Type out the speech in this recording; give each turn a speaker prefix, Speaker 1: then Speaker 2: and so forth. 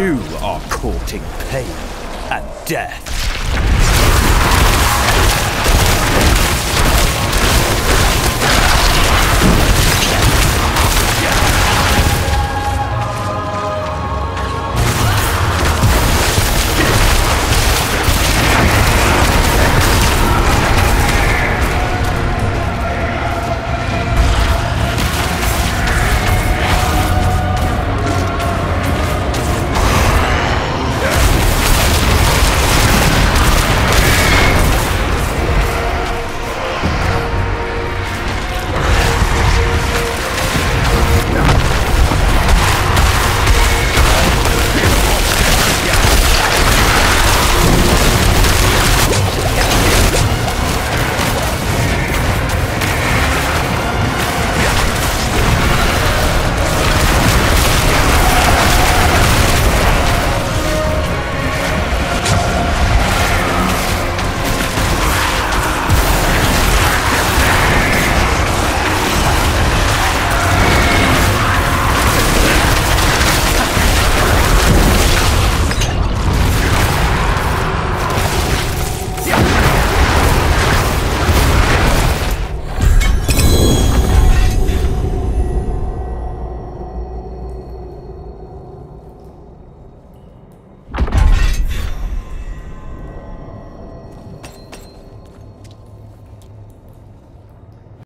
Speaker 1: You are courting pain and death.